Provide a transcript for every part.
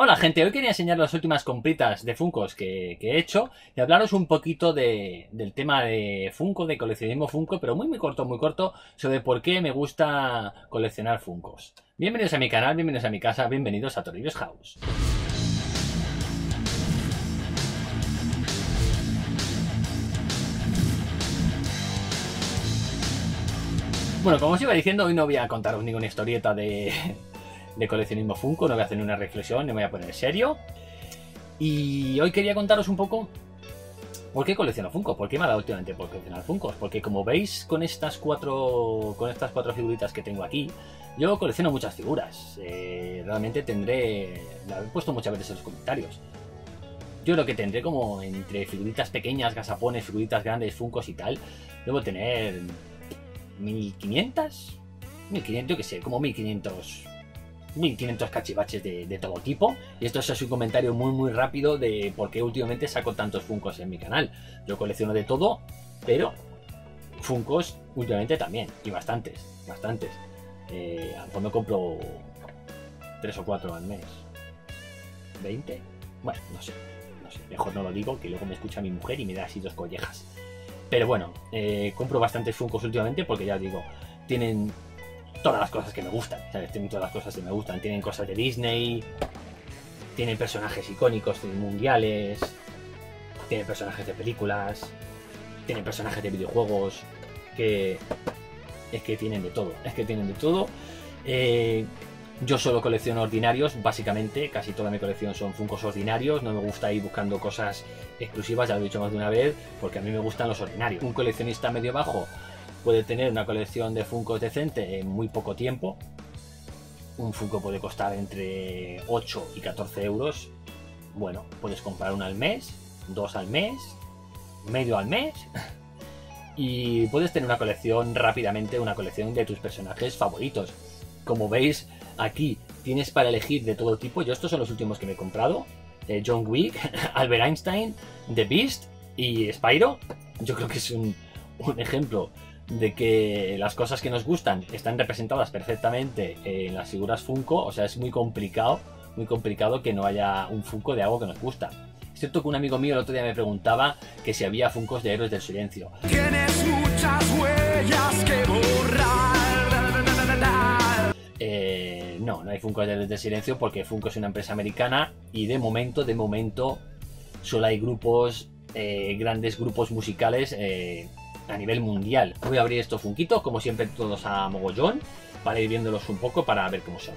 Hola gente, hoy quería enseñar las últimas compritas de Funkos que, he hecho y hablaros un poquito de, del tema de Funko, de coleccionismo Funko, pero muy muy corto, muy corto, sobre por qué me gusta coleccionar Funkos. Bienvenidos a mi canal, bienvenidos a mi casa, bienvenidos a Toribio's House. Bueno, como os iba diciendo, hoy no voy a contaros ninguna historieta de, de coleccionismo Funko, no voy a hacer una reflexión, no me voy a poner serio. Y hoy quería contaros un poco por qué colecciono Funko, por qué me ha dado últimamente por coleccionar Funkos. Porque como veis con estas cuatro, con estas cuatro figuritas que tengo aquí, yo colecciono muchas figuras. Eh, realmente tendré, la he puesto muchas veces en los comentarios. Yo creo que tendré como entre figuritas pequeñas, gasapones, figuritas grandes, Funkos y tal, debo tener 1500, 1500, yo que sé, como 1500 1500 cachivaches de, todo tipo. Y esto es un comentario muy muy rápido de por qué últimamente saco tantos Funcos en mi canal. Yo colecciono de todo, pero Funcos últimamente también. Y bastantes, bastantes. Eh, a lo mejor me compro 3 o 4 al mes. ¿20? Bueno, no sé. Mejor no lo digo, que luego me escucha mi mujer y me da así dos collejas. Pero bueno, eh, compro bastantes Funcos últimamente porque ya digo, tienen todas las cosas que me gustan. Tienen todas las cosas que me gustan. Tienen cosas de Disney, tienen personajes icónicos, mundiales, tienen personajes de películas, tienen personajes de videojuegos, que es que tienen de todo, es que tienen de todo. Eh, yo solo colecciono ordinarios, básicamente, casi toda mi colección son Funcos ordinarios, no me gusta ir buscando cosas exclusivas, ya lo he dicho más de una vez, porque a mí me gustan los ordinarios. Un coleccionista medio bajo puede tener una colección de Funkos decente en muy poco tiempo. Un Funko puede costar entre 8 y 14 euros. Bueno, puedes comprar uno al mes, dos al mes, medio al mes. Y puedes tener una colección rápidamente, una colección de tus personajes favoritos. Como veis, aquí tienes para elegir de todo tipo. Yo estos son los últimos que me he comprado. Eh, John Wick, Albert Einstein, The Beast y Spyro. Yo creo que es un, un ejemplo de que las cosas que nos gustan están representadas perfectamente en las figuras Funko, o sea, es muy complicado, muy complicado que no haya un Funko de algo que nos gusta. Es cierto que un amigo mío el otro día me preguntaba que si había Funcos de Héroes del Silencio. Tienes muchas huellas que borrar. Eh, no, no hay Funkos de Héroes del Silencio porque Funko es una empresa americana y de momento, de momento, solo hay grupos, eh, grandes grupos musicales eh, a nivel mundial. Voy a abrir estos funquitos, como siempre todos a mogollón, para ir viéndolos un poco para ver cómo son.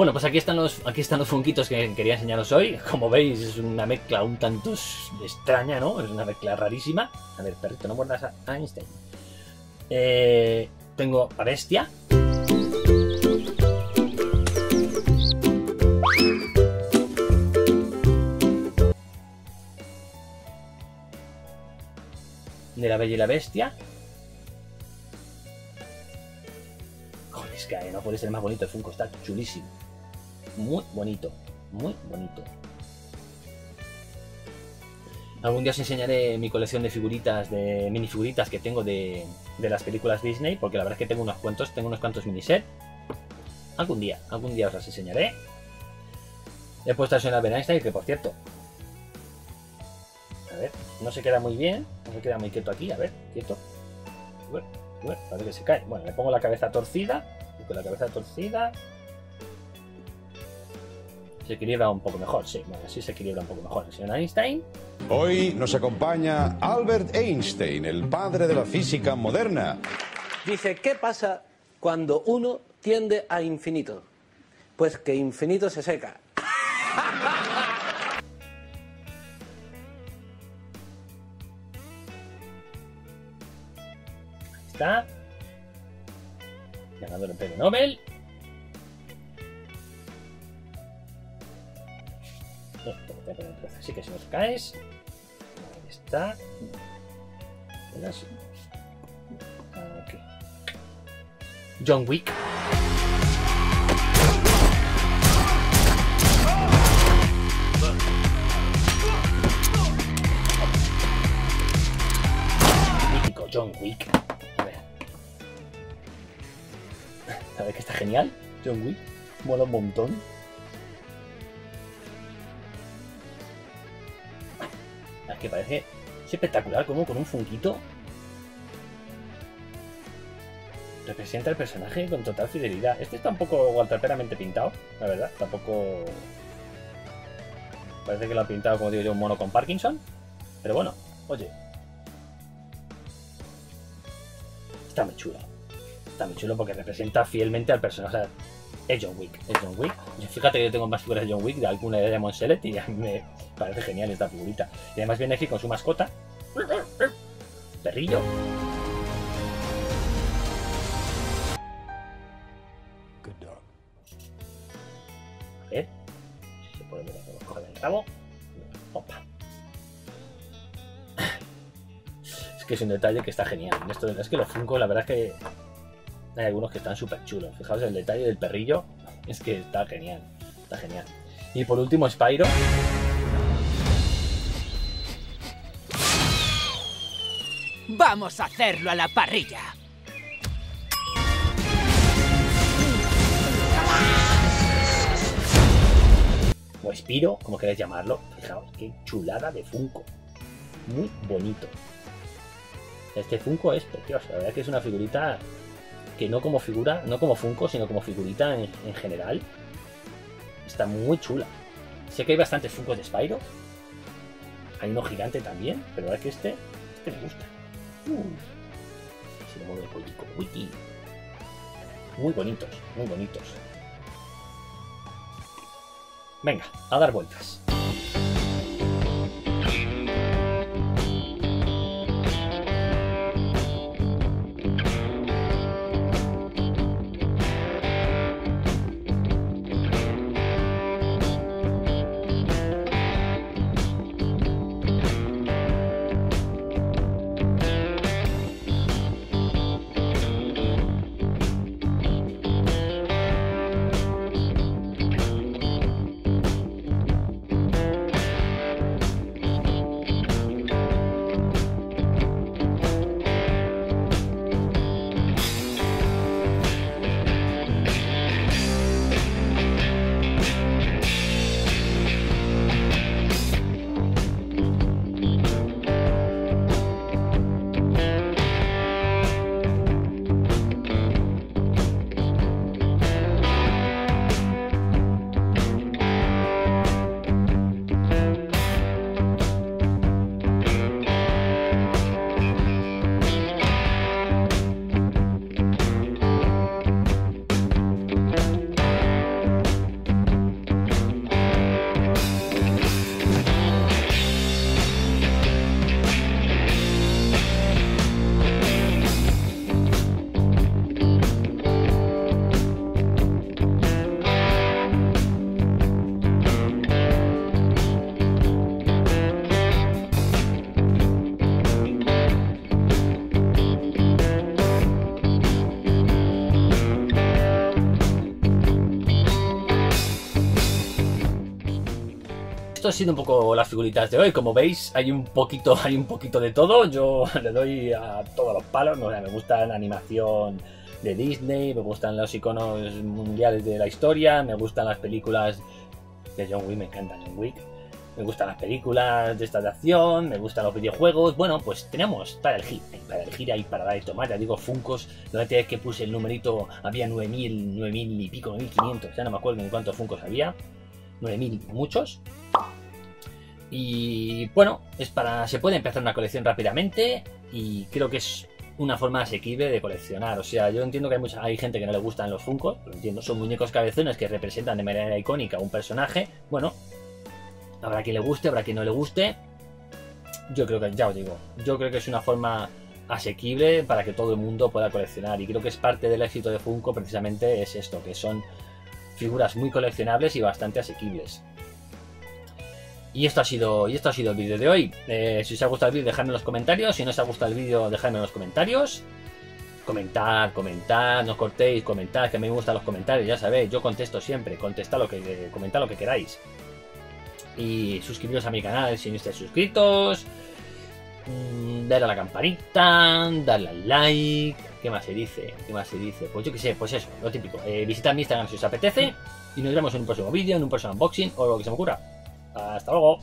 Bueno, pues aquí están los aquí están los funquitos que quería enseñaros hoy. Como veis, es una mezcla un tanto extraña, ¿no? Es una mezcla rarísima. A ver, perrito, no muerdas a Einstein. Eh, tengo a Bestia. De la Bella y la Bestia. Joder, es que no puede ser más bonito el Funko, está chulísimo muy bonito, muy bonito. Algún día os enseñaré mi colección de figuritas, de minifiguritas que tengo de, de las películas Disney, porque la verdad es que tengo unos cuantos, tengo unos cuantos miniset. Algún día, algún día os las enseñaré. He puesto eso en Albert Einstein, que por cierto. A ver, no se queda muy bien, no se queda muy quieto aquí, a ver, quieto. Bueno, parece que se cae. Bueno, le pongo la cabeza torcida, con la cabeza torcida se equilibra un poco mejor, sí, bueno, así se equilibra un poco mejor el señor Einstein. Hoy nos acompaña Albert Einstein, el padre de la física moderna. Dice, ¿qué pasa cuando uno tiende a infinito? Pues que infinito se seca. Ahí está. Ganador del premio Nobel. No, tengo poner. Así que si nos caes, ahí está. Aquí. John Wick. Mítico John Wick. A ver. ¿Sabes que está genial? John Wick. Mola un montón. Que parece es espectacular como con un funquito representa el personaje con total fidelidad. Este está un poco gualtraperamente pintado, la verdad. Tampoco. Parece que lo ha pintado, como digo yo, un mono con Parkinson. Pero bueno, oye. Está muy chulo. Está muy chulo porque representa fielmente al personaje. Es John Wick. Es John Wick. Yo, fíjate que yo tengo más figuras de John Wick de alguna de Demon Select y a mí me parece genial esta figurita. Y además viene aquí con su mascota. Perrillo. A ver. Si se puede ver coger el rabo. Opa. Es que es un detalle que está genial. Esto, es que los Funko, la verdad es que hay algunos que están súper chulos. Fijaos el detalle del perrillo. Es que está genial. Está genial. Y por último, Spyro. Vamos a hacerlo a la parrilla. O Spiro, como queráis llamarlo. Fijaos, qué chulada de Funko. Muy bonito. Este Funko es precioso. La verdad que es una figurita que no como figura, no como Funko, sino como figurita en, en general. Está muy chula. Sé que hay bastantes Funkos de Spyro. Hay uno gigante también, pero verdad que este, este me gusta. Uh. Wiki. Muy bonitos, muy bonitos. Venga, a dar vueltas. Esto ha sido un poco las figuritas de hoy. Como veis, hay un poquito, hay un poquito de todo. Yo le doy a todos los palos. Me gusta la animación de Disney, me gustan los iconos mundiales de la historia, me gustan las películas de John Wick, me encanta John Wick. Me gustan las películas de esta de acción, me gustan los videojuegos. Bueno, pues tenemos para elegir, para elegir ahí para dar y tomar. Ya digo, Funcos, la vez que puse el numerito había 9000, 9000 y pico, 9500, ya no me acuerdo ni cuántos Funcos había. 9000 muchos. Y bueno, es para. Se puede empezar una colección rápidamente. Y creo que es una forma asequible de coleccionar. O sea, yo entiendo que hay mucha, hay gente que no le gustan los Funkos, lo entiendo, son muñecos cabezones que representan de manera icónica un personaje. Bueno, habrá quien le guste, habrá quien no le guste. Yo creo que, ya os digo, yo creo que es una forma asequible para que todo el mundo pueda coleccionar. Y creo que es parte del éxito de Funko precisamente es esto, que son figuras muy coleccionables y bastante asequibles. Y esto ha sido, y esto ha sido el vídeo de hoy. Eh, si os ha gustado el vídeo, dejadme en los comentarios. Si no os ha gustado el vídeo, dejadme en los comentarios. Comentar, comentar, no cortéis, comentar, que a mí me gustan los comentarios, ya sabéis, yo contesto siempre, contestad lo que, comentad lo que queráis. Y suscribiros a mi canal si no estáis suscritos. mm, darle a la campanita, darle al like. ¿Qué más se dice? ¿Qué más se dice? Pues yo qué sé, pues eso, lo típico. Eh, visitad mi Instagram si os apetece. Y nos vemos en un próximo vídeo, en un próximo unboxing o lo que se me ocurra. Hasta luego.